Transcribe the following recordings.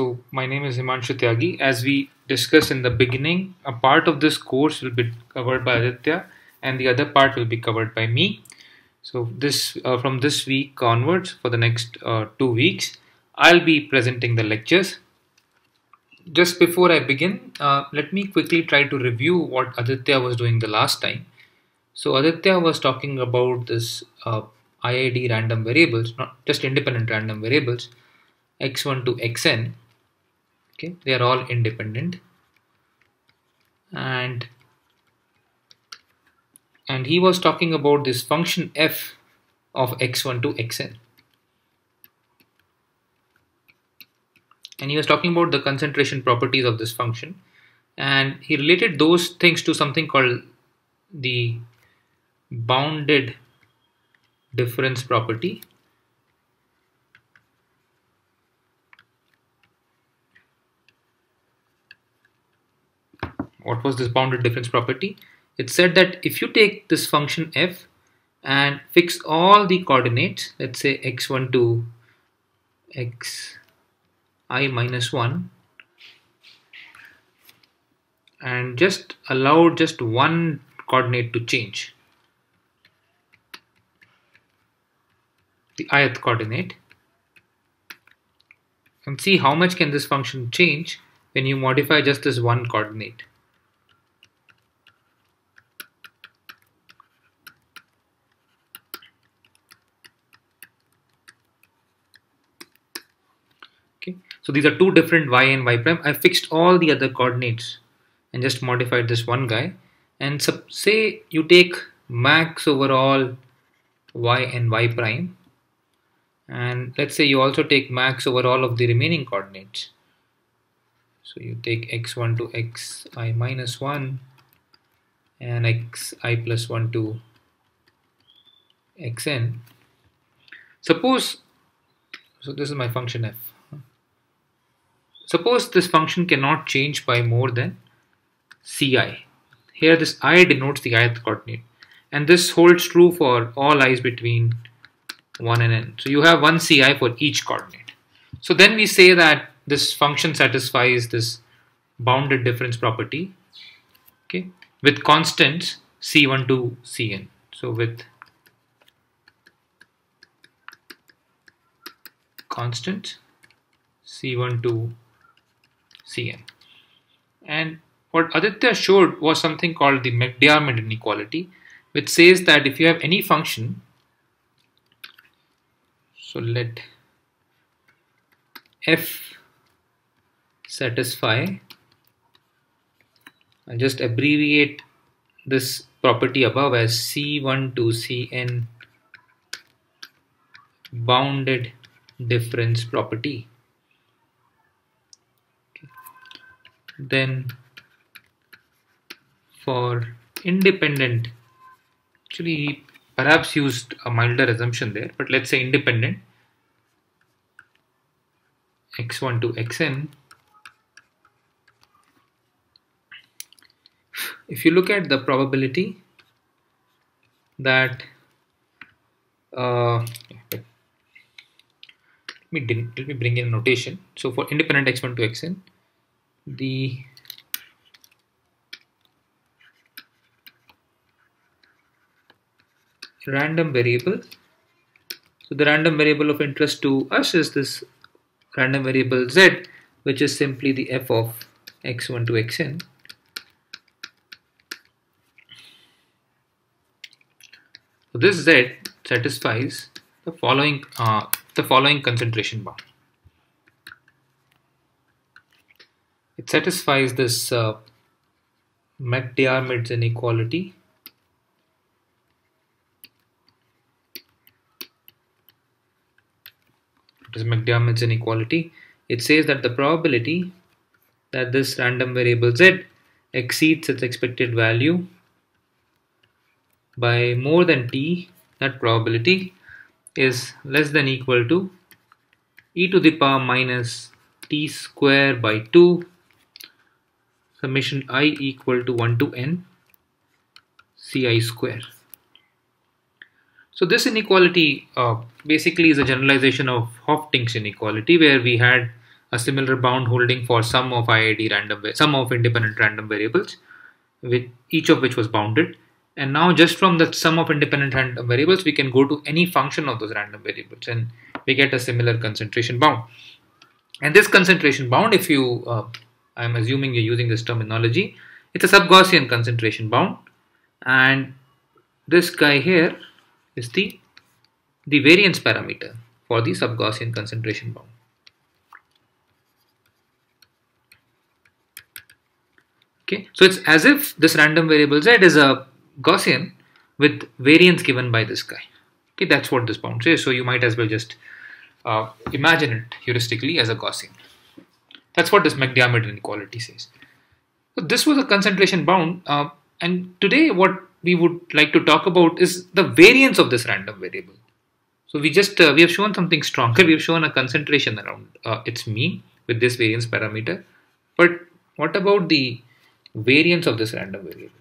So my name is Himanshu Tyagi. As we discussed in the beginning, a part of this course will be covered by Aditya and the other part will be covered by me. So this uh, from this week onwards for the next uh, two weeks, I'll be presenting the lectures. Just before I begin, uh, let me quickly try to review what Aditya was doing the last time. So Aditya was talking about this uh, IID random variables, not just independent random variables, x1 to xn. Okay, they are all independent, and and he was talking about this function f of x1 to xn. And he was talking about the concentration properties of this function, and he related those things to something called the bounded difference property what was this bounded difference property? It said that if you take this function f and fix all the coordinates let's say x1 to x i minus 1 and just allow just one coordinate to change. The ith coordinate. And see how much can this function change when you modify just this one coordinate okay so these are two different y and y prime. I fixed all the other coordinates and just modified this one guy. And say you take max over all y and y prime and let's say you also take max over all of the remaining coordinates. So you take x1 to xi minus 1 and xi plus 1 to xn. Suppose so this is my function f Suppose this function cannot change by more than ci. Here this i denotes the ith coordinate and this holds true for all i's between 1 and n. So you have one ci for each coordinate. So then we say that this function satisfies this bounded difference property okay, with constants c1 to cn. So with constant c1 to Cn. And what Aditya showed was something called the McDiarmid inequality, which says that if you have any function, so let f satisfy, I'll just abbreviate this property above as C1 to Cn bounded difference property then for independent. Actually perhaps used a milder assumption there but let's say independent. X1 to xn. If you look at the probability that uh, let me let me bring in notation. So for independent x1 to xn the random variable. So the random variable of interest to us is this random variable z which is simply the f of x1 to xn. So this z satisfies the following uh, the following concentration bound it satisfies this uh, McDiarmid's inequality. It is McDiarmid's inequality? It says that the probability that this random variable z exceeds its expected value by more than t that probability is less than equal to e to the power minus t square by 2 summation i equal to 1 to n ci square. So this inequality uh, basically is a generalization of Hoeffding's inequality where we had a similar bound holding for sum of IID random sum of independent random variables, with each of which was bounded. And now just from the sum of independent random variables, we can go to any function of those random variables and we get a similar concentration bound. And this concentration bound, if you, uh, I'm assuming you're using this terminology, it's a sub-Gaussian concentration bound. And this guy here is the, the variance parameter for the sub-Gaussian concentration bound. Okay, so it's as if this random variable z is a Gaussian with variance given by this guy. Okay, that's what this bound says. So you might as well just uh, imagine it heuristically as a Gaussian. That's what this McDiarmid inequality says. So this was a concentration bound, uh, and today what we would like to talk about is the variance of this random variable. So we just uh, we have shown something stronger. We have shown a concentration around uh, its mean with this variance parameter. But what about the variance of this random variable.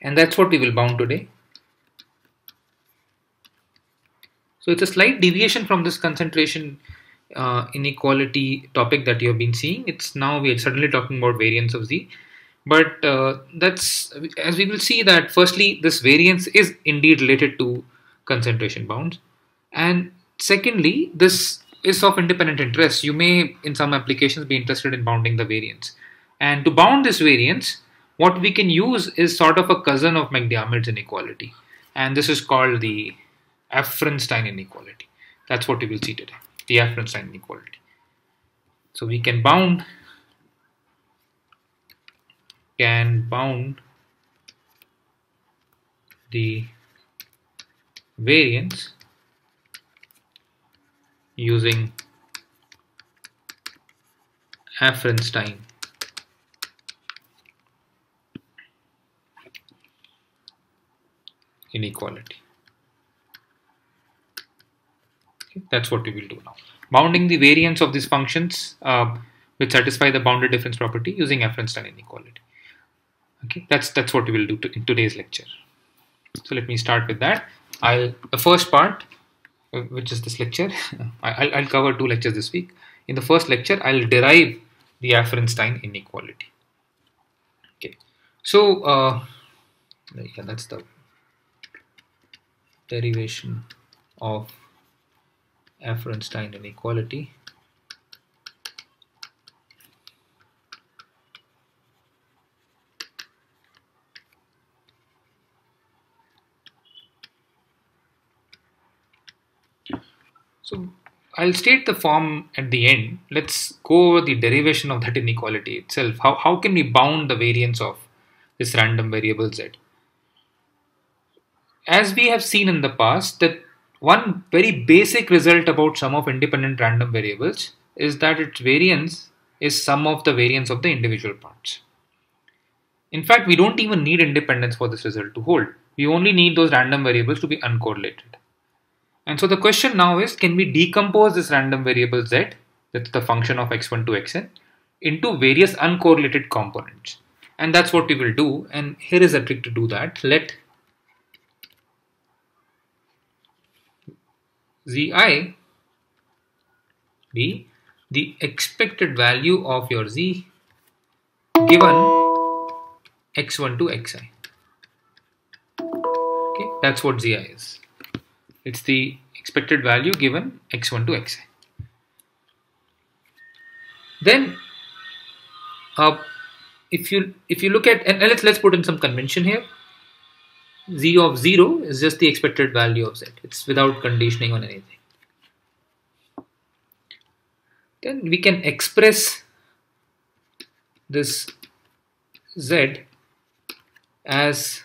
And that's what we will bound today. So it's a slight deviation from this concentration uh, inequality topic that you have been seeing. It's now we are suddenly talking about variance of z. But uh, that's as we will see that firstly this variance is indeed related to concentration bounds and secondly this is of independent interest, you may in some applications be interested in bounding the variance. And to bound this variance, what we can use is sort of a cousin of McDiarmid's inequality. And this is called the Efron-Stein inequality. That's what we will see today, the Efron-Stein inequality. So we can bound can bound the variance using Efron-Stein. inequality. That's what we will do now. Bounding the variance of these functions uh, which satisfy the bounded difference property using Efron-Stein inequality. Okay, that's that's what we will do to, in today's lecture. So let me start with that. I'll the first part uh, which is this lecture. I'll, I'll cover two lectures this week. In the first lecture, I'll derive the Efron-Stein inequality. Okay, so uh, yeah, that's the derivation of Efron-Stein inequality. So I'll state the form at the end. Let's go over the derivation of that inequality itself. How, how can we bound the variance of this random variable z? As we have seen in the past, that one very basic result about sum of independent random variables is that its variance is sum of the variance of the individual parts. In fact, we don't even need independence for this result to hold. We only need those random variables to be uncorrelated. And so the question now is, can we decompose this random variable z, that's the function of x1 to xn, into various uncorrelated components? And that's what we will do. And here is a trick to do that. Let zi be the expected value of your z given x1 to xi. Okay, that's what zi is. It's the expected value given x1 to xi. Then, uh, if you if you look at and let's let's put in some convention here. Z of zero is just the expected value of z. It's without conditioning on anything. Then we can express this z as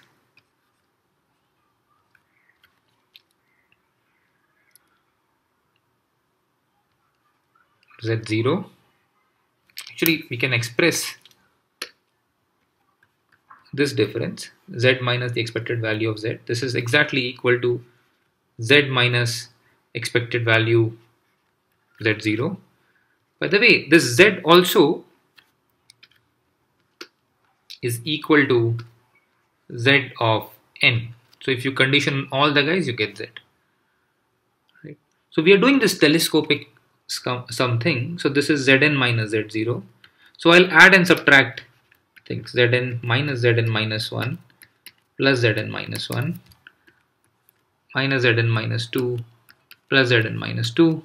z0 actually we can express this difference z minus the expected value of z this is exactly equal to z minus expected value z0 by the way this z also is equal to z of n so if you condition all the guys you get z So we are doing this telescopic something. So this is Zn minus Z0. So I'll add and subtract things. Zn minus Zn minus 1 plus Zn minus 1 minus Zn minus 2 plus Zn minus 2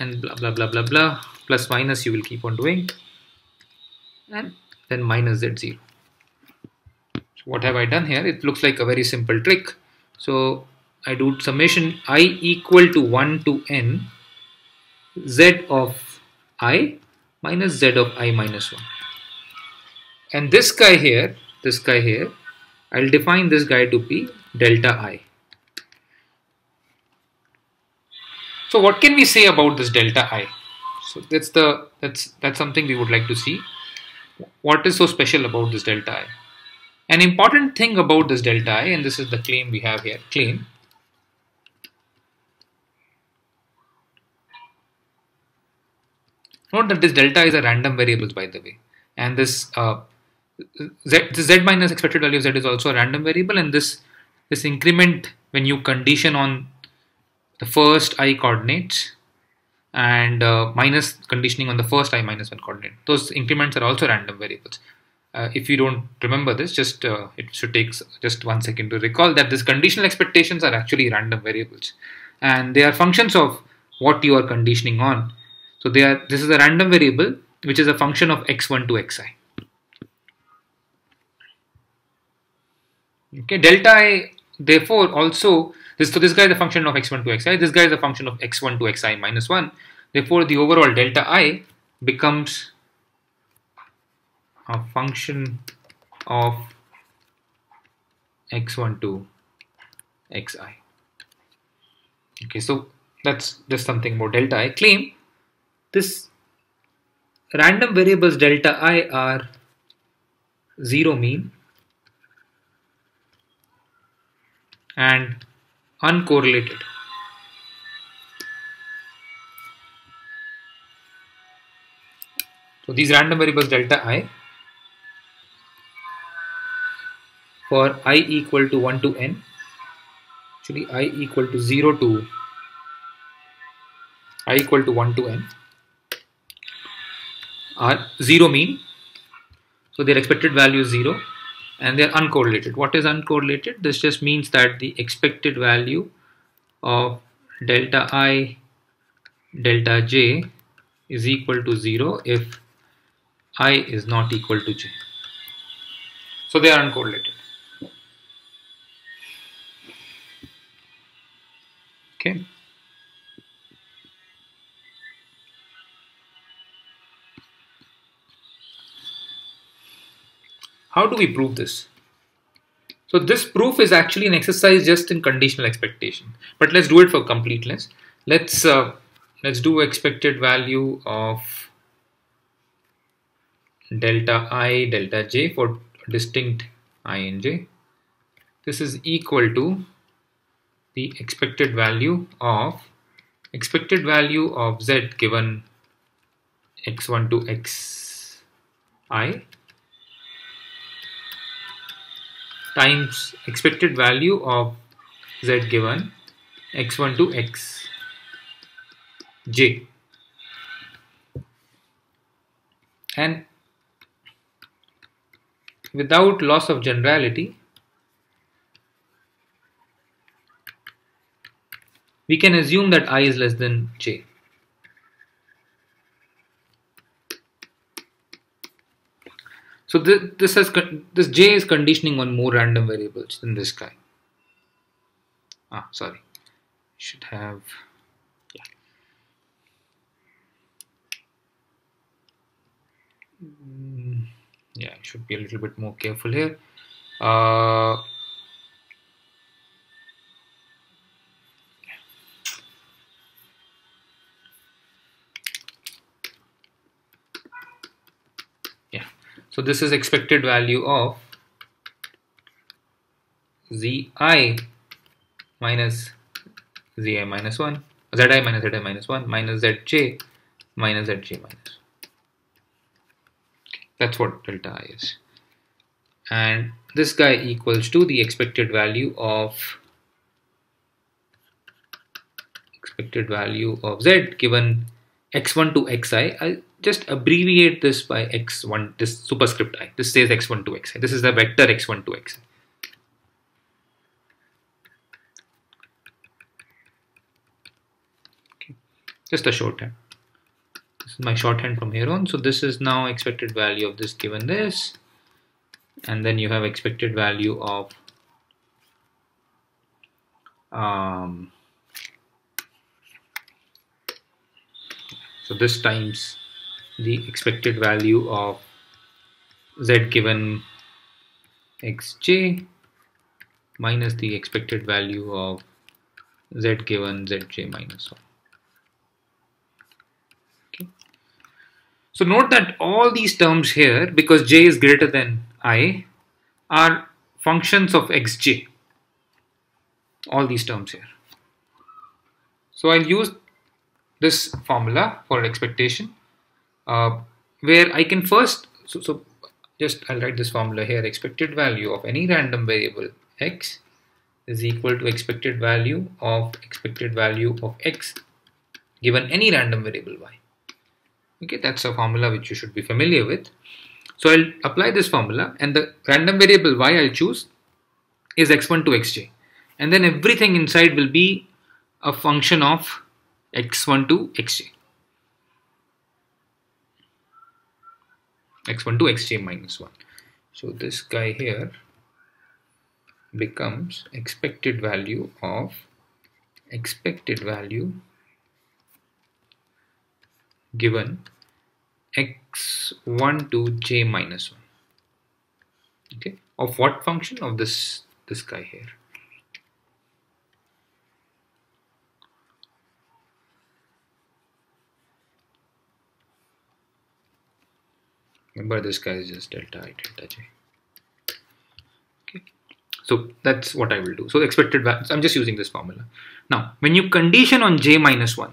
and blah blah blah blah blah. Plus minus you will keep on doing. And then minus z0 so what have I done here? It looks like a very simple trick. So I do summation i equal to 1 to n z of i minus z of i minus 1 and this guy here this guy here. I'll define this guy to be delta i. So what can we say about this delta i? So that's the that's that's something we would like to see. What is so special about this delta i? An important thing about this delta i and this is the claim we have here claim. Note that this delta is a random variable by the way. And this uh, z, this z minus expected value of z is also a random variable and this this increment when you condition on the first i coordinates and uh, minus conditioning on the first i minus 1 coordinate. Those increments are also random variables. Uh, if you don't remember this, just uh, it should take just one second to recall that these conditional expectations are actually random variables and they are functions of what you are conditioning on. So they are this is a random variable which is a function of x1 to xi. Okay, delta i therefore also this, so this guy is a function of x1 to xi. This guy is a function of x1 to xi minus 1. Therefore, the overall delta i becomes a function of x1 to xi. Okay, so that's just something more delta i. Claim this random variables delta i are 0 mean and uncorrelated. So these random variables delta i for i equal to 1 to n actually i equal to 0 to i equal to 1 to n are 0 mean so their expected value is 0 and they're uncorrelated. What is uncorrelated? This just means that the expected value of delta i delta j is equal to 0 if i is not equal to j. So they are uncorrelated. Okay. How do we prove this? So this proof is actually an exercise just in conditional expectation. But let's do it for completeness. Let's uh, let's do expected value of delta i delta j for distinct i and j. This is equal to the expected value of expected value of z given x1 to xi times expected value of z given x1 to x j. And without loss of generality we can assume that i is less than j So this, this has this j is conditioning on more random variables than this guy. Ah, sorry, should have yeah. Mm, yeah, should be a little bit more careful here. Uh, So this is expected value of zi minus zi minus 1, zi minus zi minus 1 minus zj minus zj minus. That's what delta i is. And this guy equals to the expected value of expected value of z given x1 to xi. I'll just abbreviate this by x1, this superscript i. This says x1 to xi. This is the vector x1 to xi. Okay. Just a shorthand. This is my shorthand from here on. So this is now expected value of this given this. And then you have expected value of um, so this times the expected value of z given xj minus the expected value of z given zj minus 1 okay. So note that all these terms here because j is greater than i are functions of xj all these terms here. So I'll use this formula for expectation uh, where I can first, so, so just I'll write this formula here, expected value of any random variable x is equal to expected value of expected value of x given any random variable y. Okay, that's a formula which you should be familiar with. So I'll apply this formula and the random variable y I'll choose is x1 to xj and then everything inside will be a function of x1 to xj x1 to xj minus 1 so this guy here becomes expected value of expected value given x1 to j minus 1 okay? Of what function? Of this this guy here remember this guy is just delta i delta j. Okay. So that's what i will do. So expected value i'm just using this formula. Now when you condition on j minus 1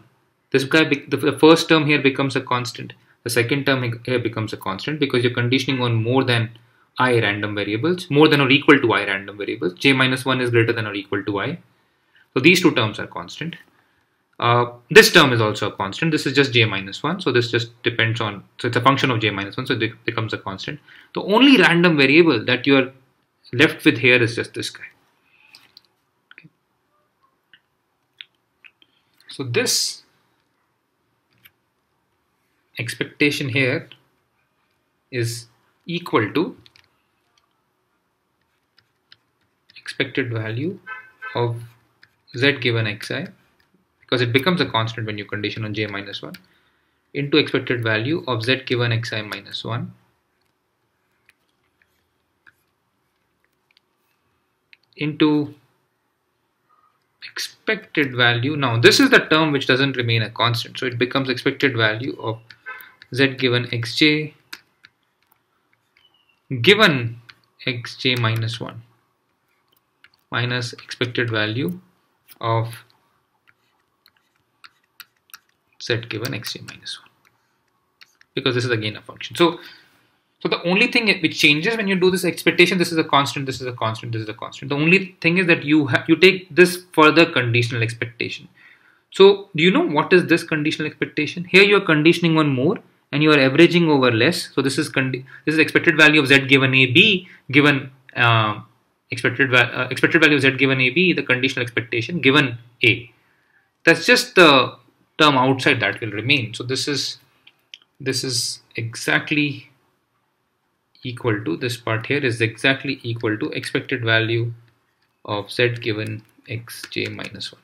this guy the first term here becomes a constant. The second term here becomes a constant because you're conditioning on more than i random variables more than or equal to i random variables. J minus 1 is greater than or equal to i. So these two terms are constant uh, this term is also a constant. This is just j minus 1. So this just depends on, so it's a function of j minus 1. So it becomes a constant. The only random variable that you are left with here is just this guy. So this expectation here is equal to expected value of z given xi because it becomes a constant when you condition on j minus 1 into expected value of z given xi minus 1 into expected value. Now this is the term which doesn't remain a constant. So it becomes expected value of z given xj given xj minus 1 minus expected value of z given xj minus 1 because this is again a function. So, so the only thing which changes when you do this expectation, this is a constant, this is a constant, this is a constant. The only thing is that you you take this further conditional expectation. So do you know what is this conditional expectation? Here you are conditioning on more and you are averaging over less. So this is this is expected value of z given a b given uh, expected uh, expected value of z given a b the conditional expectation given a. That's just the term outside that will remain. So this is this is exactly equal to this part here is exactly equal to expected value of z given xj minus 1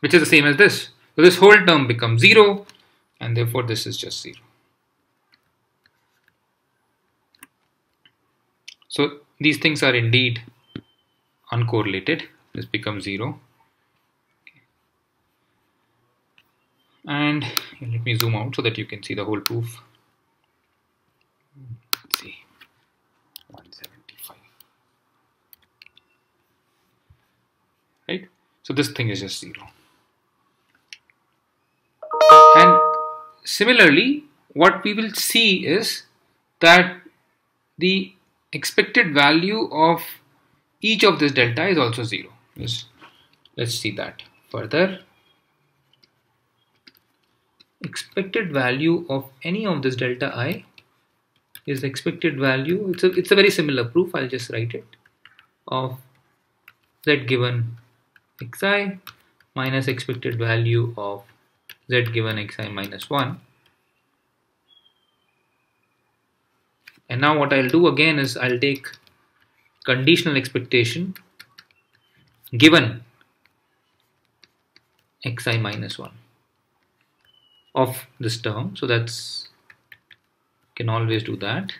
which is the same as this. So this whole term becomes 0 and therefore this is just 0. So these things are indeed uncorrelated. This becomes 0 and let me zoom out so that you can see the whole proof. Let's see. 175 right? So this thing is just zero. And similarly what we will see is that the expected value of each of this delta is also zero. Just let's see that further expected value of any of this delta i is expected value. It's a it's a very similar proof. I'll just write it. Of z given xi minus expected value of z given xi minus 1 and now what I'll do again is I'll take conditional expectation given xi minus 1 of this term. So that's can always do that.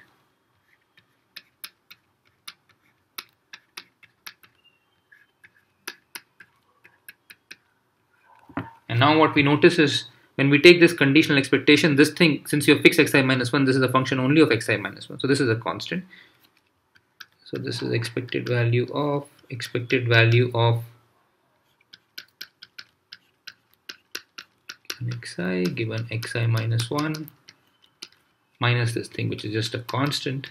And now what we notice is when we take this conditional expectation this thing since you have fixed xi minus 1 this is a function only of xi minus 1 so this is a constant. So this is expected value of expected value of xi given xi minus 1 minus this thing which is just a constant.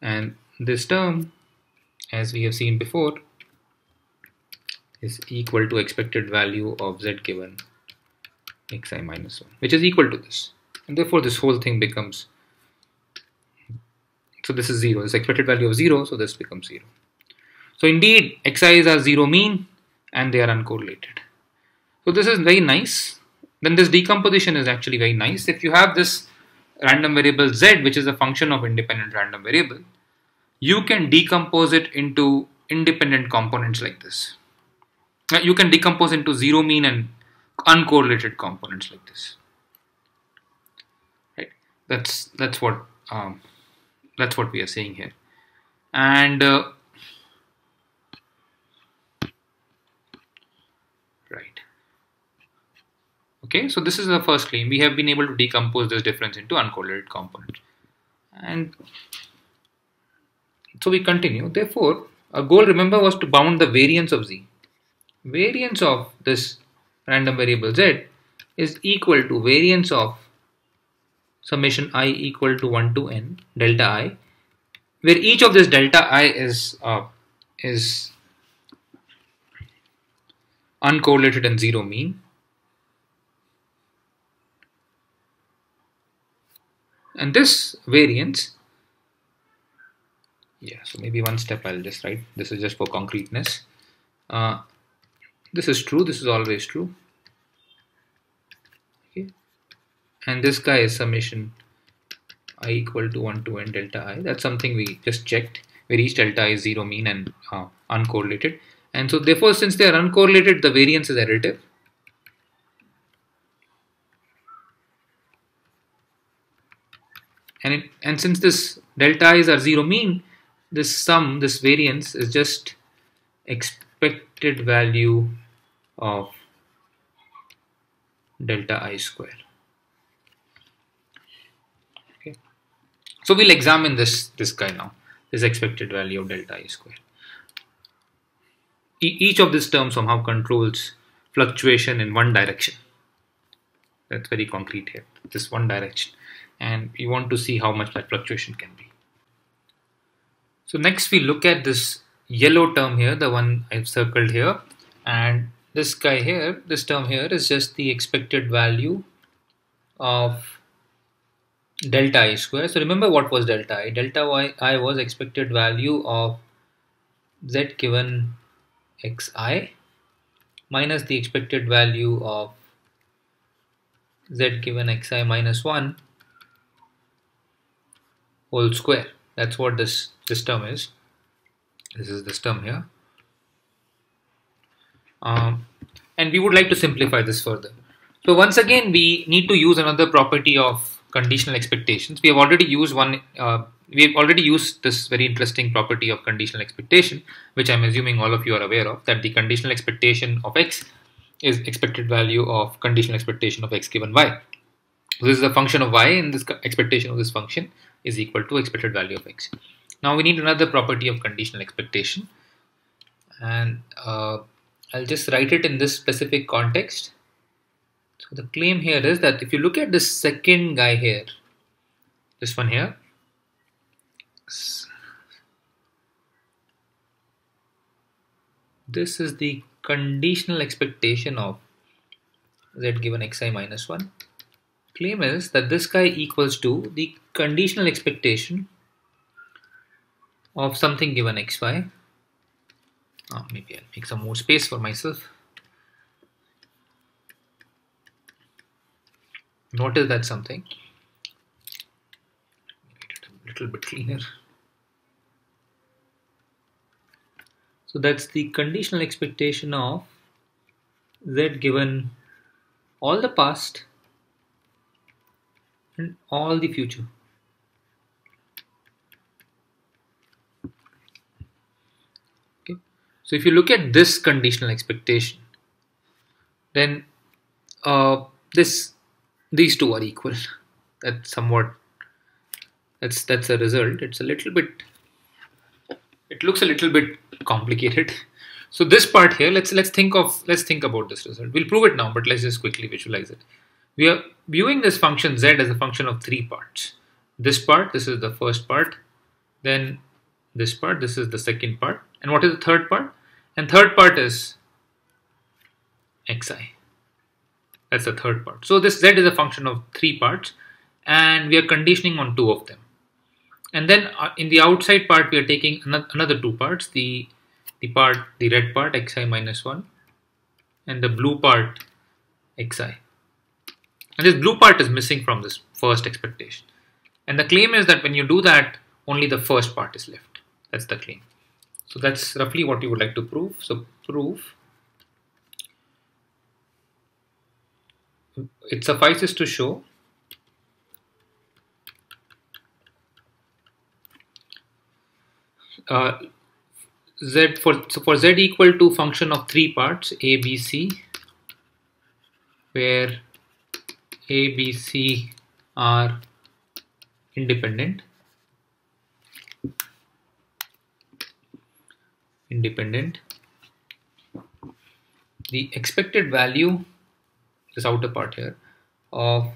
And this term as we have seen before is equal to expected value of z given xi minus 1 which is equal to this. And therefore this whole thing becomes so this is 0 this expected value of 0 so this becomes 0 so indeed xi is are 0 mean and they are uncorrelated. So this is very nice. Then this decomposition is actually very nice. If you have this random variable z, which is a function of independent random variable, you can decompose it into independent components like this. You can decompose into zero mean and uncorrelated components like this. Right? That's that's what um, that's what we are saying here. And uh, right okay so this is the first claim. We have been able to decompose this difference into uncorrelated components and so we continue. Therefore our goal remember was to bound the variance of z. Variance of this random variable z is equal to variance of summation i equal to 1 to n delta i where each of this delta i is uh, is uncorrelated and zero mean. And this variance, yeah, so maybe one step I'll just write, this is just for concreteness. Uh, this is true, this is always true. Okay. And this guy is summation i equal to 1 to n delta i. That's something we just checked, where each delta is zero mean and uh, uncorrelated. And so therefore, since they are uncorrelated, the variance is additive. And, it, and since this delta i's are zero mean, this sum, this variance is just expected value of delta i square. Okay. So we'll examine this, this guy now, this expected value of delta i square each of these terms somehow controls fluctuation in one direction. That's very concrete here, this one direction. And we want to see how much that fluctuation can be. So next we look at this yellow term here, the one I've circled here. And this guy here, this term here is just the expected value of delta i square. So remember what was delta i? Delta y, i was expected value of z given xi minus the expected value of z given xi minus 1 whole square. That's what this, this term is. This is this term here. Um, and we would like to simplify this further. So once again, we need to use another property of conditional expectations. We have already used one uh, we've already used this very interesting property of conditional expectation, which I'm assuming all of you are aware of, that the conditional expectation of x is expected value of conditional expectation of x given y. So this is a function of y and this expectation of this function is equal to expected value of x. Now we need another property of conditional expectation and uh, I'll just write it in this specific context. So the claim here is that if you look at this second guy here, this one here, this is the conditional expectation of z given xi minus 1 claim is that this guy equals to the conditional expectation of something given xy oh, ah, maybe I'll make some more space for myself. Is that something. A little bit cleaner. So that's the conditional expectation of z given all the past and all the future. So if you look at this conditional expectation, then uh, this these two are equal. That's somewhat that's that's a result. It's a little bit it looks a little bit complicated. So this part here, let's let's think of let's think about this result. We'll prove it now, but let's just quickly visualize it. We are viewing this function z as a function of three parts. This part, this is the first part, then this part, this is the second part, and what is the third part? And third part is xi. That's the third part. So this z is a function of three parts, and we are conditioning on two of them. And then uh, in the outside part, we are taking another two parts, the the part, the red part, xi minus 1, and the blue part, xi. And this blue part is missing from this first expectation. And the claim is that when you do that, only the first part is left. That's the claim. So that's roughly what you would like to prove. So proof, it suffices to show uh, z for so for z equal to function of three parts a b c where a b c are independent independent. The expected value this outer part here of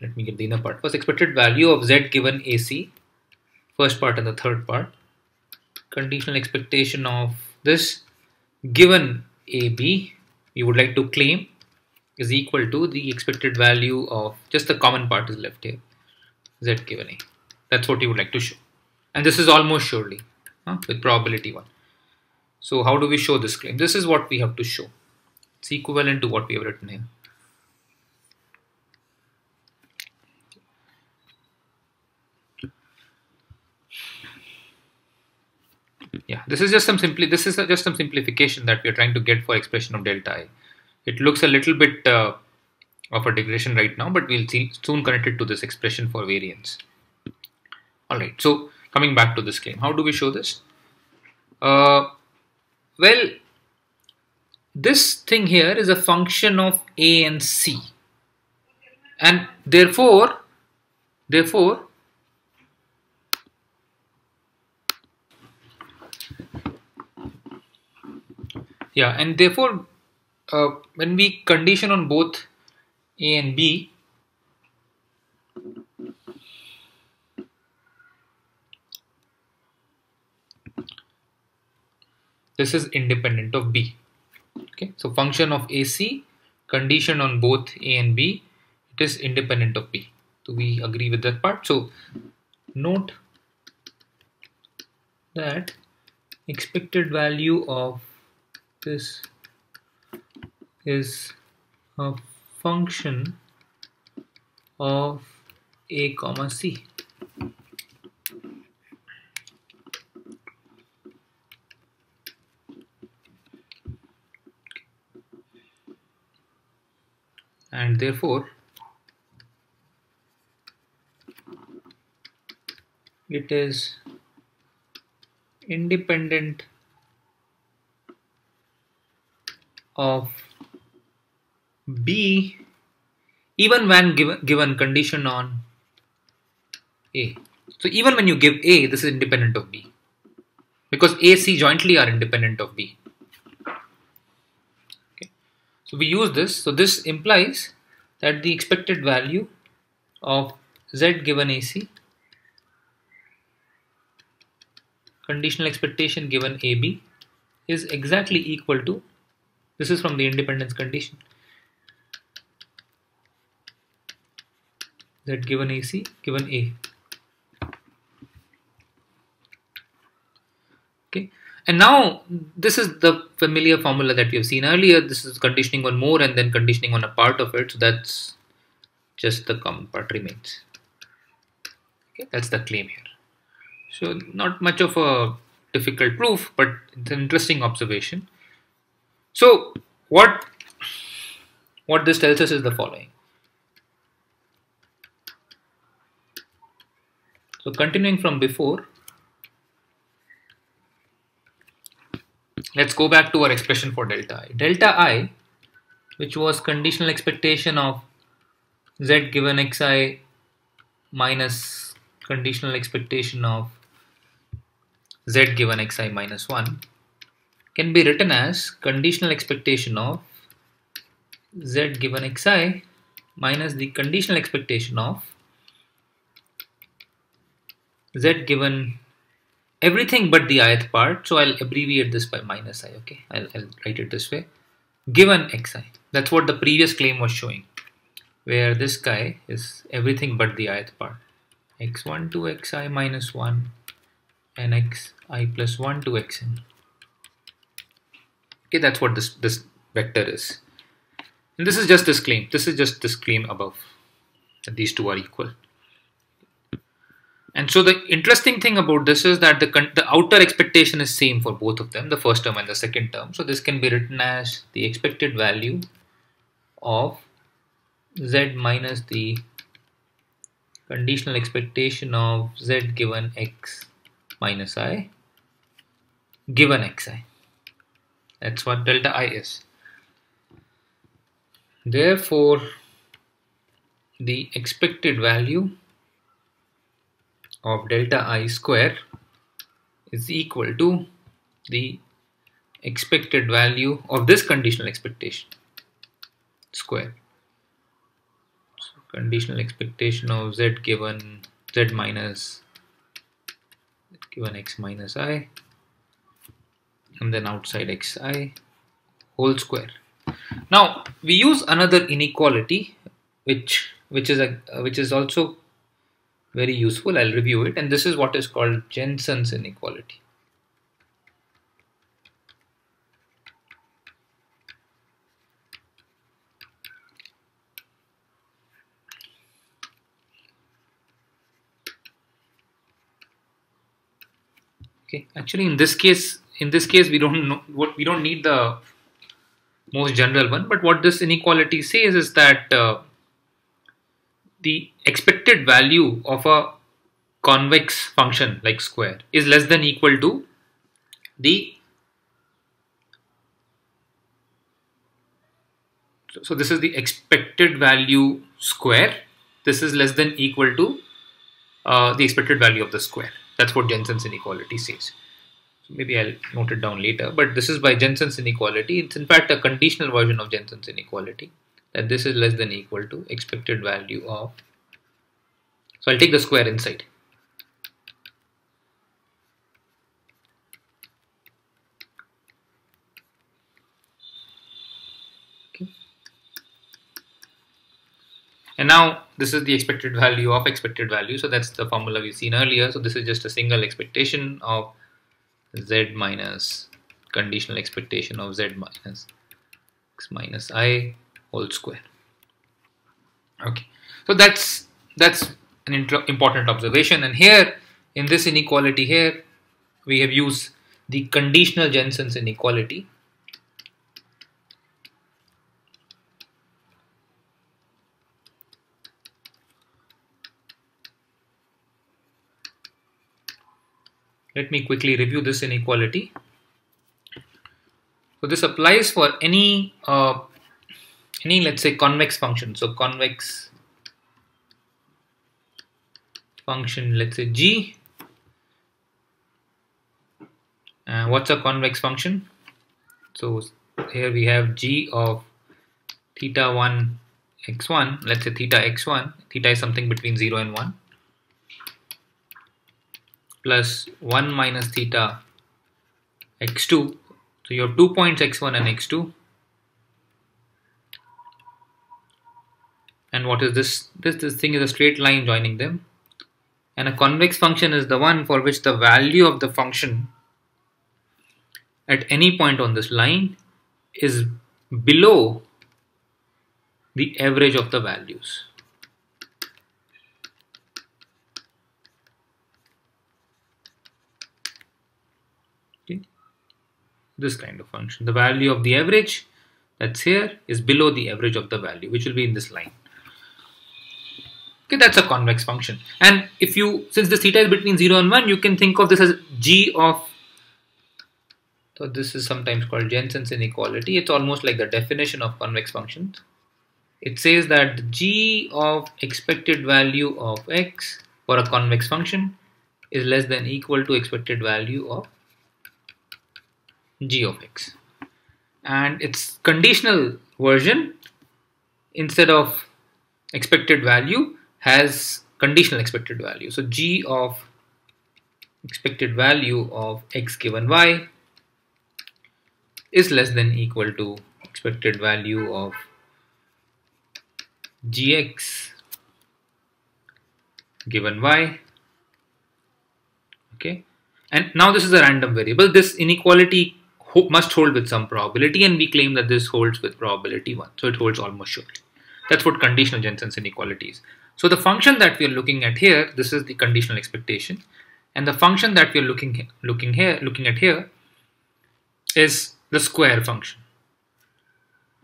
let me get the inner part. First expected value of z given ac first part and the third part. Conditional expectation of this given AB you would like to claim is equal to the expected value of just the common part is left here z given a. That's what you would like to show and this is almost surely huh, with probability 1 so how do we show this claim? This is what we have to show. It's equivalent to what we have written here. Yeah this is just some simply this is just some simplification that we're trying to get for expression of delta i. It looks a little bit uh, of a digression right now but we'll see soon connected to this expression for variance. All right so coming back to this claim how do we show this? Uh, well this thing here is a function of a and c. And therefore therefore yeah and therefore uh, when we condition on both a and b this is independent of b. Okay so function of ac condition on both a and b it is independent of b. So we agree with that part. So note that expected value of this is a function of a comma c and therefore it is independent of B even when given, given condition on A. So even when you give A, this is independent of B. Because A, C jointly are independent of B. So we use this. So this implies that the expected value of Z given AC conditional expectation given AB is exactly equal to this is from the independence condition that given AC given A okay and now this is the familiar formula that have seen earlier. This is conditioning on more and then conditioning on a part of it. So that's just the common part remains. Okay. That's the claim here. So not much of a difficult proof but it's an interesting observation. So what what this tells us is the following. So continuing from before let's go back to our expression for delta i. Delta i, which was conditional expectation of z given xi minus conditional expectation of z given xi minus 1 can be written as conditional expectation of z given xi minus the conditional expectation of z given everything but the ith part so I'll abbreviate this by minus i okay? I'll, I'll write it this way. Given xi that's what the previous claim was showing where this guy is everything but the ith part. x1 to xi minus 1 and xi plus 1 to xn okay that's what this this vector is. And this is just this claim. This is just this claim above. That these two are equal and so the interesting thing about this is that the, the outer expectation is same for both of them, the first term and the second term. So this can be written as the expected value of z minus the conditional expectation of z given x minus i given xi. That's what delta i is. Therefore, the expected value of delta i square is equal to the expected value of this conditional expectation square. So conditional expectation of z given z minus given x minus i and then outside xi whole square. Now we use another inequality which which is a which is also very useful. I'll review it. And this is what is called Jensen's inequality. Okay, actually in this case, in this case, we don't know what we don't need the most general one, but what this inequality says is that uh, the expected value of a convex function like square is less than equal to the so this is the expected value square. This is less than equal to uh, the expected value of the square. That's what Jensen's inequality says. So maybe I'll note it down later but this is by Jensen's inequality. It's in fact a conditional version of Jensen's inequality that this is less than equal to expected value of so I'll take the square inside. And now this is the expected value of expected value. So that's the formula we've seen earlier. So this is just a single expectation of z minus conditional expectation of z minus x minus i whole square. Okay. So that's that's an important observation. And here in this inequality here we have used the conditional Jensen's inequality. Let me quickly review this inequality. So this applies for any uh, any let's say convex function. So convex function let's say g. Uh, what's a convex function? So here we have g of theta 1 x1 let's say theta x1 theta is something between 0 and 1 plus 1 minus theta x2. So you have two points x1 and x2. And what is this? This, this thing is a straight line joining them. And a convex function is the one for which the value of the function at any point on this line is below the average of the values. Okay. This kind of function. The value of the average that's here is below the average of the value which will be in this line. Okay, that's a convex function. And if you, since this theta is between 0 and 1, you can think of this as g of, so this is sometimes called Jensen's inequality. It's almost like the definition of convex functions it says that g of expected value of x for a convex function is less than equal to expected value of g of x and its conditional version instead of expected value has conditional expected value. So g of expected value of x given y is less than equal to expected value of gx given y. Okay. And now this is a random variable. This inequality ho must hold with some probability and we claim that this holds with probability 1 so it holds almost surely. That's what conditional Jensen's inequality is so the function that we are looking at here this is the conditional expectation and the function that we are looking looking here looking at here is the square function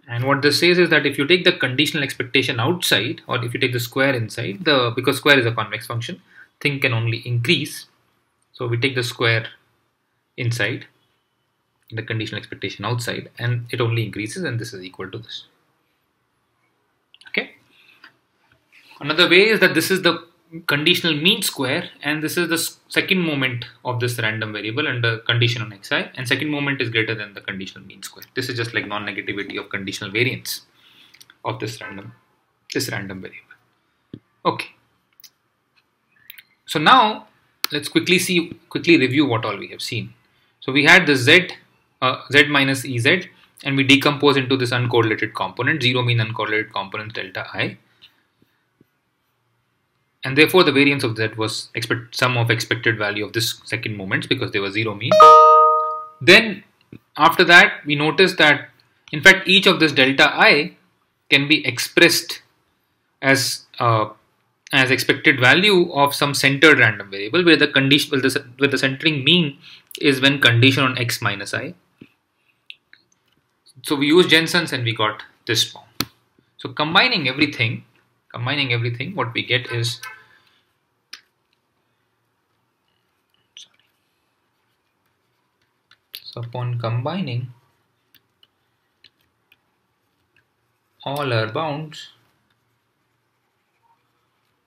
and what this says is that if you take the conditional expectation outside, or if you take the square inside, the because square is a convex function, thing can only increase. So we take the square inside, the conditional expectation outside, and it only increases, and this is equal to this. Okay. Another way is that this is the conditional mean square and this is the second moment of this random variable under condition on xi and second moment is greater than the conditional mean square. This is just like non-negativity of conditional variance of this random this random variable. Okay. So now let's quickly see quickly review what all we have seen. So we had the z uh, z minus ez and we decompose into this uncorrelated component zero mean uncorrelated component delta i and therefore the variance of z was expect sum of expected value of this second moments because they were zero mean. Then after that we notice that in fact each of this delta i can be expressed as uh, as expected value of some centered random variable where the condition with the, with the centering mean is when condition on x minus i. So we use Jensen's and we got this form. So combining everything, combining everything, what we get is So upon combining all our bounds,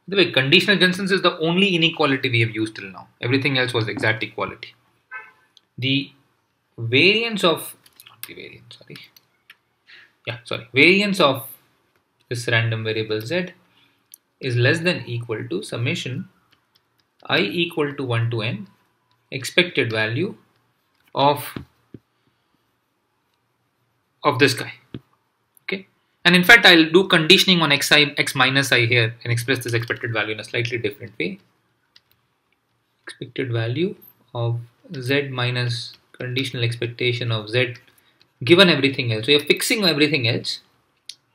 the way conditional Jensen's is the only inequality we have used till now. Everything else was exact equality. The variance of not the variance, sorry. Yeah, sorry. Variance of this random variable z is less than equal to summation i equal to 1 to n expected value of of this guy. Okay? And in fact I'll do conditioning on xi x minus i here and express this expected value in a slightly different way. Expected value of z minus conditional expectation of z given everything else. So you're fixing everything else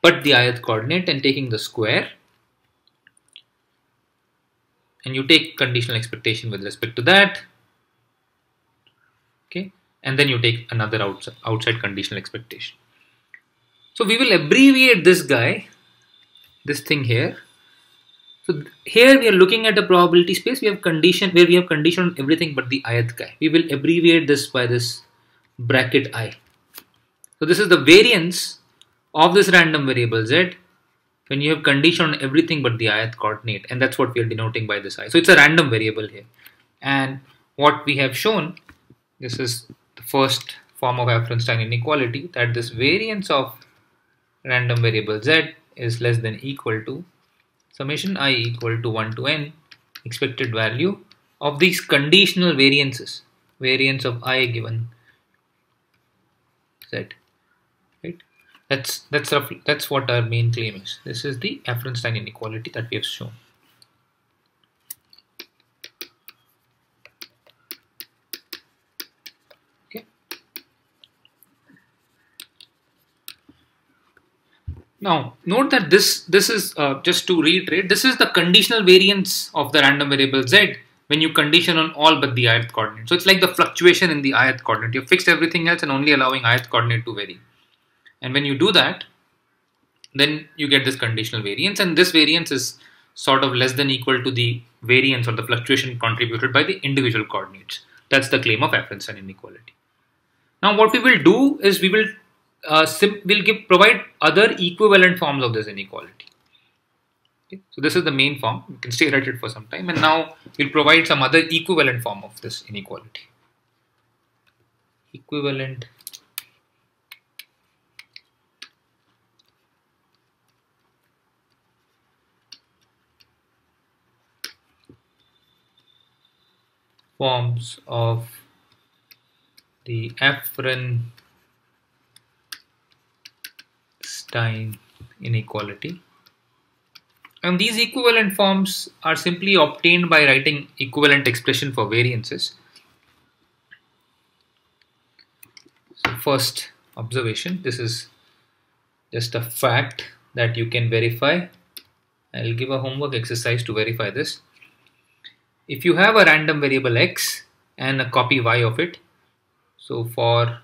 but the ith coordinate and taking the square and you take conditional expectation with respect to that. Okay? And then you take another outside, outside conditional expectation. So we will abbreviate this guy this thing here. So here we are looking at a probability space. We have condition where we have condition on everything but the ith guy. We will abbreviate this by this bracket i. So this is the variance of this random variable z when you have condition on everything but the ith coordinate and that's what we are denoting by this i so it's a random variable here and what we have shown this is the first form of Efron-Stein inequality that this variance of random variable z is less than equal to summation i equal to 1 to n expected value of these conditional variances, variance of i given z. That's that's roughly that's what our main claim is. This is the Efron-Stein inequality that we have shown. Now, note that this, this is, uh, just to reiterate, this is the conditional variance of the random variable z when you condition on all but the ith coordinate. So it's like the fluctuation in the ith coordinate. You've fixed everything else and only allowing ith coordinate to vary. And when you do that, then you get this conditional variance and this variance is sort of less than equal to the variance or the fluctuation contributed by the individual coordinates. That's the claim of Efron-Stein inequality. Now what we will do is we will uh, will give provide other equivalent forms of this inequality. Okay. So this is the main form. You can stay at it for some time, and now we'll provide some other equivalent form of this inequality. Equivalent forms of the Afren Stein inequality. And these equivalent forms are simply obtained by writing equivalent expression for variances. So first observation, this is just a fact that you can verify. I'll give a homework exercise to verify this. If you have a random variable x and a copy y of it, so for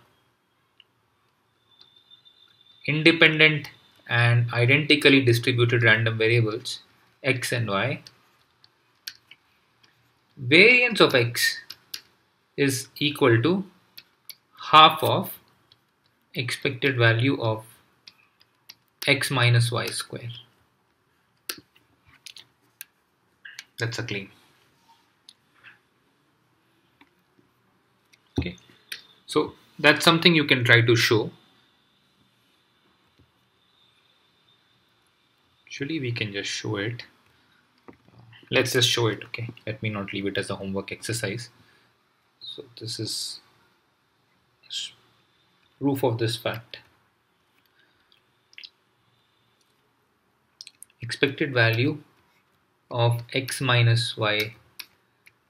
independent and identically distributed random variables x and y, variance of x is equal to half of expected value of x minus y square. That's a claim. Okay, so that's something you can try to show. Actually we can just show it. Let's just show it okay? Let me not leave it as a homework exercise. So this is proof of this fact. Expected value of x minus y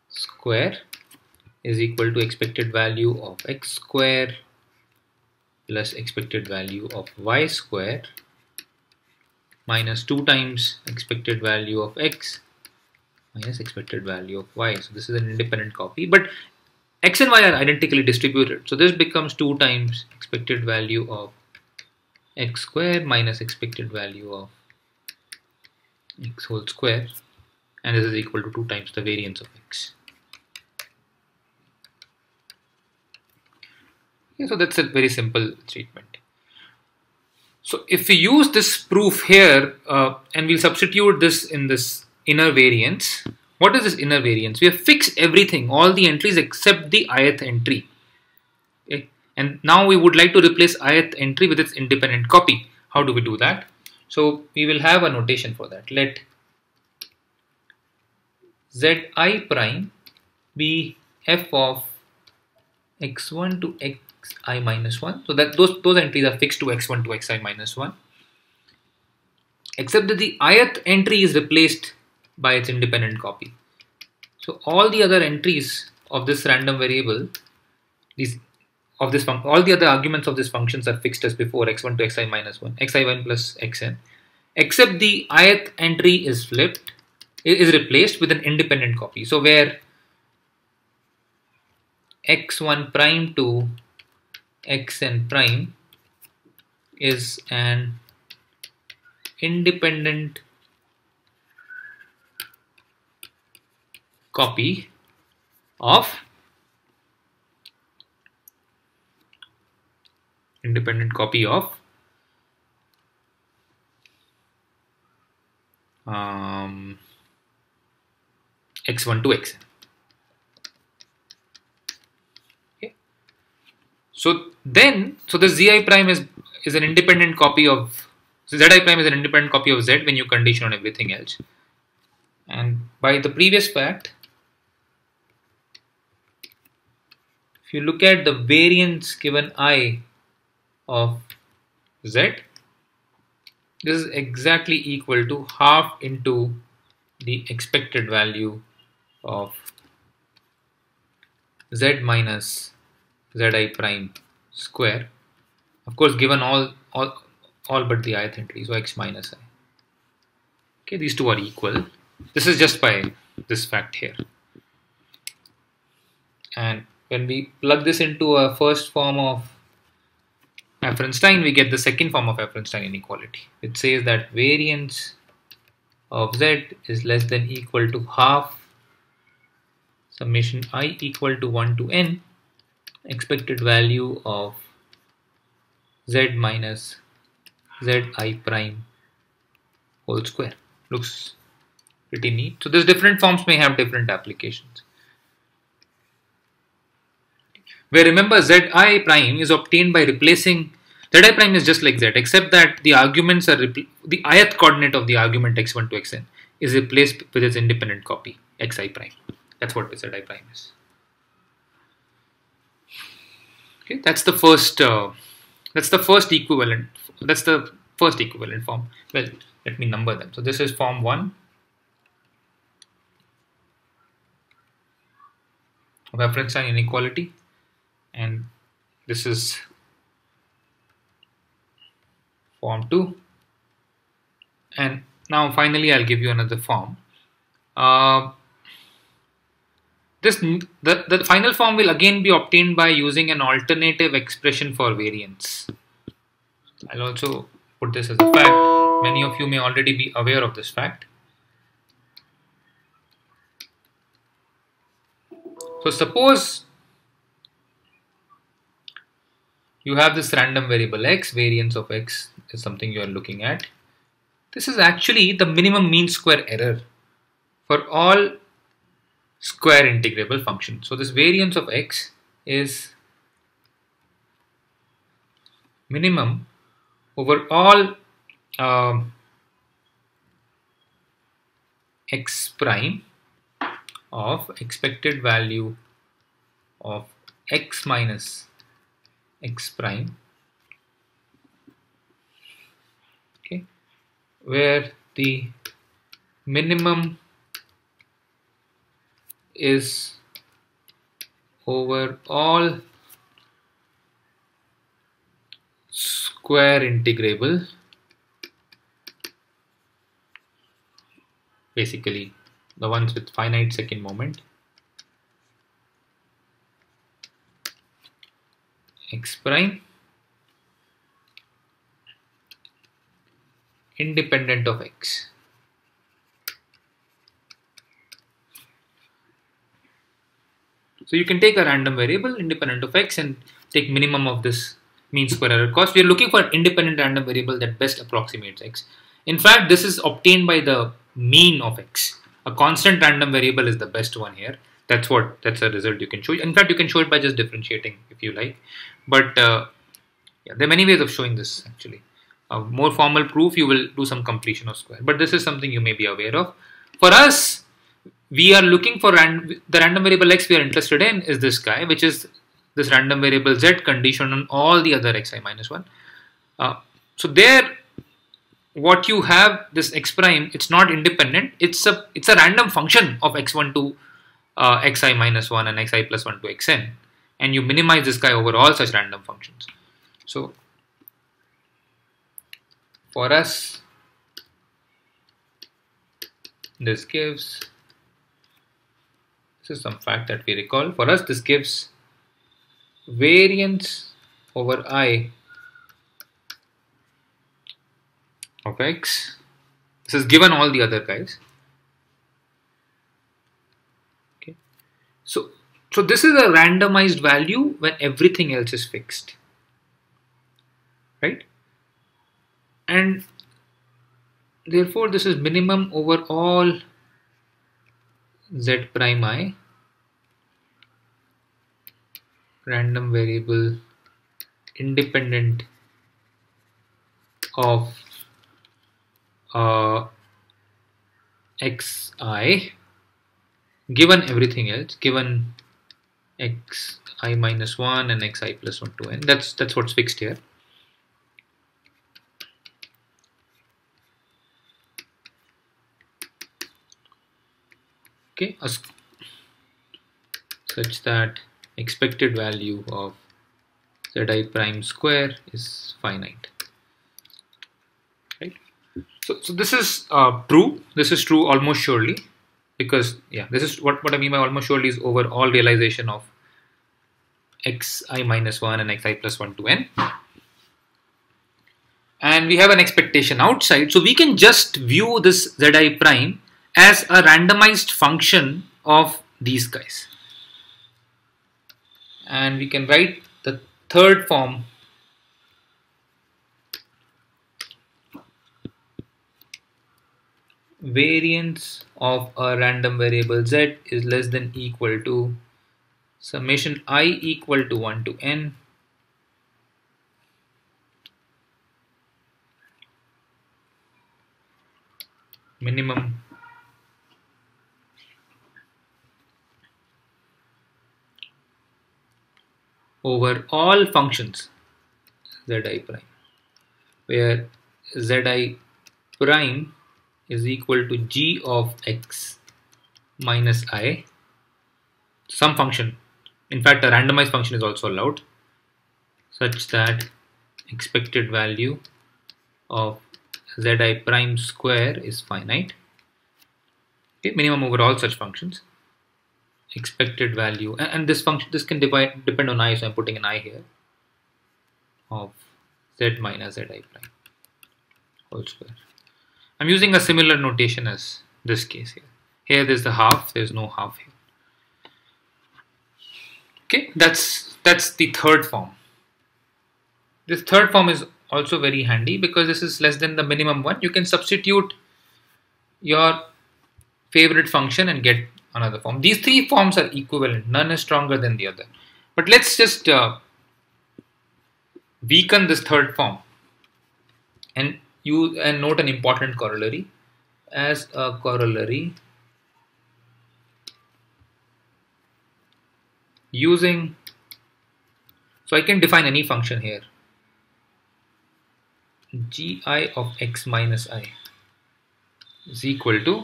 square is equal to expected value of x square plus expected value of y square minus 2 times expected value of x minus expected value of y. So this is an independent copy, but x and y are identically distributed. So this becomes 2 times expected value of x square minus expected value of x whole square and this is equal to 2 times the variance of x. Okay, so that's a very simple statement. So if we use this proof here uh, and we'll substitute this in this inner variance, what is this inner variance? We have fixed everything, all the entries except the ith entry. Okay. And now we would like to replace ith entry with its independent copy. How do we do that? So we will have a notation for that. Let zi prime be f of x1 to x xi minus 1. So that those, those entries are fixed to x1 to xi minus 1. Except that the ith entry is replaced by its independent copy. So all the other entries of this random variable, these of this all the other arguments of this functions are fixed as before x1 to xi minus 1, xi1 plus xn, except the ith entry is flipped, is replaced with an independent copy. So where x1 prime to xn prime is an independent copy of independent copy of um, x1 to xn So then, so the zi prime is is an independent copy of so zi prime is an independent copy of z when you condition on everything else. And by the previous fact, if you look at the variance given i of z this is exactly equal to half into the expected value of z minus zi prime square. Of course given all all all but the ith entry so x minus i. Okay these two are equal. This is just by this fact here. And when we plug this into a first form of Efron-Stein, we get the second form of Efron-Stein inequality. It says that variance of z is less than equal to half summation i equal to 1 to n expected value of z minus zi prime whole square. Looks pretty neat. So these different forms may have different applications. Where remember zi prime is obtained by replacing zi prime is just like z except that the arguments are the ith coordinate of the argument x1 to xn is replaced with its independent copy xi prime. That's what zi prime is. Okay, that's the first. Uh, that's the first equivalent. That's the first equivalent form. Well, let me number them. So this is form one reference Efron-Stein inequality, and this is form two. And now finally, I'll give you another form. Uh, this the, the final form will again be obtained by using an alternative expression for variance. I'll also put this as a fact. Many of you may already be aware of this fact. So suppose you have this random variable x, variance of x is something you are looking at. This is actually the minimum mean square error for all square integrable function. So this variance of x is minimum over all um, x prime of expected value of x minus x prime okay where the minimum is over all square integrable basically the ones with finite second moment x prime independent of x So you can take a random variable independent of x and take minimum of this mean square error cost. We are looking for an independent random variable that best approximates x. In fact, this is obtained by the mean of x. A constant random variable is the best one here. That's what that's a result you can show. In fact, you can show it by just differentiating if you like. But uh, yeah, there are many ways of showing this actually. A more formal proof, you will do some completion of square. But this is something you may be aware of. For us, we are looking for the random variable x we are interested in is this guy which is this random variable z conditioned on all the other xi minus 1 uh, so there what you have this x prime it's not independent. It's a it's a random function of x1 to uh, xi minus 1 and xi plus 1 to xn. And you minimize this guy over all such random functions. So for us this gives this is some fact that we recall. For us, this gives variance over i of x. This is given all the other guys. Okay. So, so this is a randomized value when everything else is fixed. Right? And therefore this is minimum over all z prime i random variable independent of uh, xi given everything else given x i minus 1 and x i plus 1 to n. That's, that's what's fixed here. Okay, such that expected value of zi prime square is finite. Right. So, so this is uh, true. This is true almost surely because yeah, this is what, what I mean by almost surely is over all realization of xi minus 1 and xi plus 1 to n. And we have an expectation outside. So we can just view this zi prime as a randomized function of these guys. And we can write the third form. Variance of a random variable z is less than equal to summation i equal to 1 to n. Minimum over all functions zi prime where zi prime is equal to g of x minus i some function in fact, a randomized function is also allowed such that expected value of zi prime square is finite. Okay, minimum over all such functions. Expected value, and, and this function this can divide, depend on i, so I'm putting an i here of z minus zi prime whole square. I'm using a similar notation as this case here. Here there's the half, there's no half here. Okay, that's that's the third form. This third form is also very handy because this is less than the minimum one. You can substitute your favorite function and get another form. These three forms are equivalent. None is stronger than the other. But let's just uh, weaken this third form and you and note an important corollary as a corollary using so I can define any function here gi of x minus i is equal to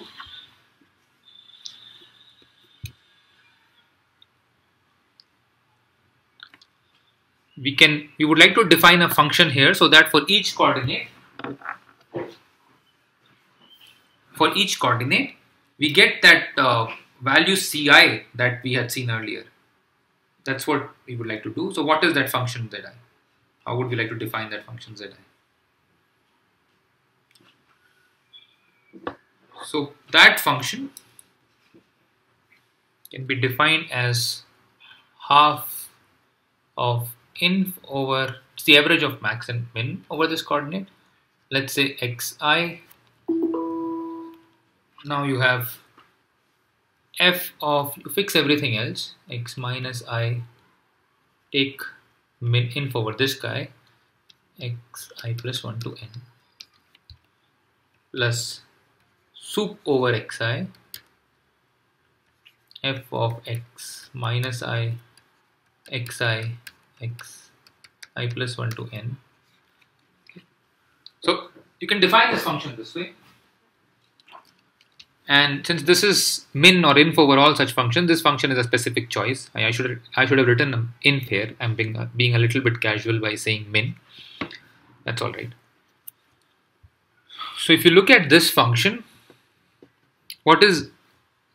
we can we would like to define a function here so that for each coordinate for each coordinate we get that uh, value ci that we had seen earlier that's what we would like to do. So what is that function zi? How would we like to define that function zi? So that function can be defined as half of inf over it's the average of max and min over this coordinate. Let's say xi. Now you have f of you fix everything else x minus i take min inf over this guy x i plus 1 to n plus sup over xi f of x minus i xi x i plus 1 to n okay. so you can define this function this way and since this is min or inf over all such functions, this function is a specific choice. I, should I should have written inf here. I'm being being a little bit casual by saying min. That's all right. So if you look at this function, what is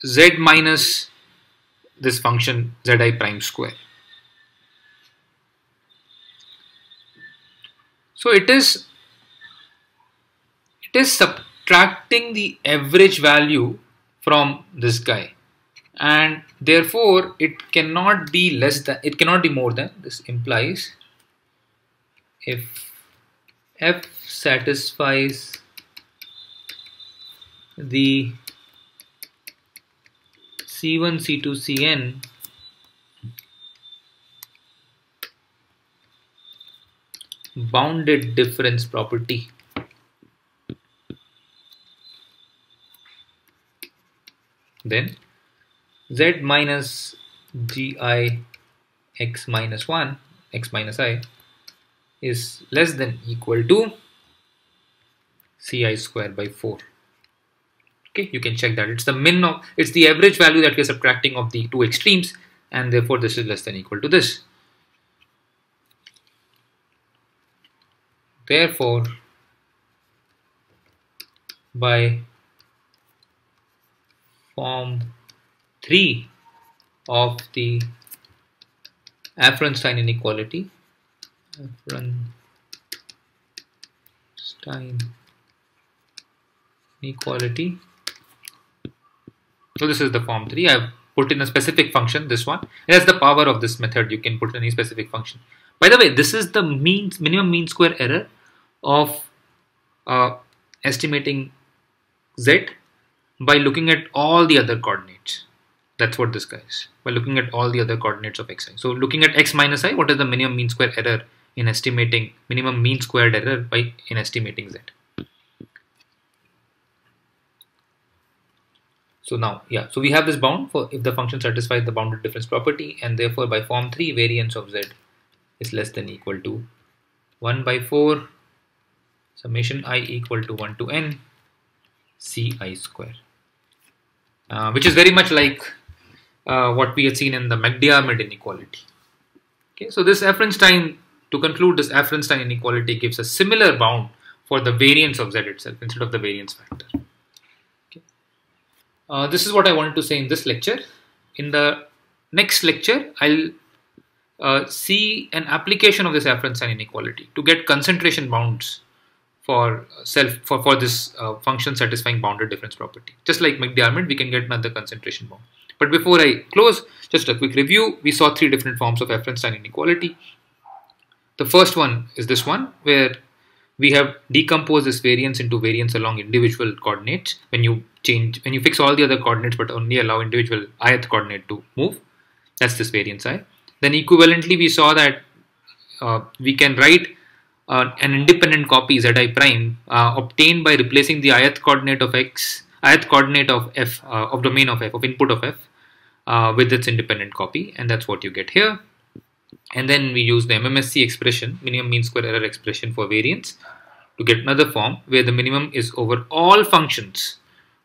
z minus this function zi prime square? So it is it is subtracting the average value from this guy. And therefore it cannot be less than it cannot be more than this implies if f satisfies the c1 c2 cn bounded difference property. Then z minus gi x minus 1 x minus i is less than equal to ci square by 4 okay you can check that. It's the min of it's the average value that we're subtracting of the two extremes and therefore this is less than equal to this therefore by form 3 of the Efron-Stein inequality Efron-Stein inequality. So this is the form 3 I've put in a specific function this one. That's the power of this method. You can put any specific function by the way this is the mean minimum mean square error of uh, estimating z by looking at all the other coordinates. That's what this guy is. By looking at all the other coordinates of xi so looking at x minus i what is the minimum mean square error in estimating minimum mean squared error by in estimating z? So now, yeah, so we have this bound for if the function satisfies the bounded difference property and therefore by form 3 variance of z is less than equal to 1 by 4 summation i equal to 1 to n ci square uh, which is very much like uh, what we had seen in the McDiarmid inequality. Okay, so this Efron-Stein, to conclude this Efron-Stein inequality gives a similar bound for the variance of z itself instead of the variance factor. Uh, this is what I wanted to say in this lecture. In the next lecture, I'll uh, see an application of this Efron-Stein inequality to get concentration bounds for self for, for this uh, function satisfying bounded difference property. Just like McDiarmid, we can get another concentration bound. But before I close, just a quick review. We saw three different forms of Efron-Stein inequality. The first one is this one, where we have decomposed this variance into variance along individual coordinates when you change when you fix all the other coordinates but only allow individual ith coordinate to move that's this variance i then equivalently we saw that uh, we can write uh, an independent copy zi prime uh, obtained by replacing the ith coordinate of x ith coordinate of f uh, of domain of f of input of f uh, with its independent copy. And that's what you get here. And then we use the MMSE expression minimum mean square error expression for variance to get another form where the minimum is over all functions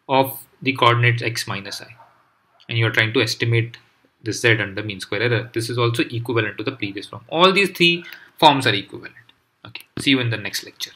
of the coordinates x minus i. And you are trying to estimate the z under mean square error. This is also equivalent to the previous form. All these three forms are equivalent. Okay. See you in the next lecture